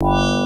you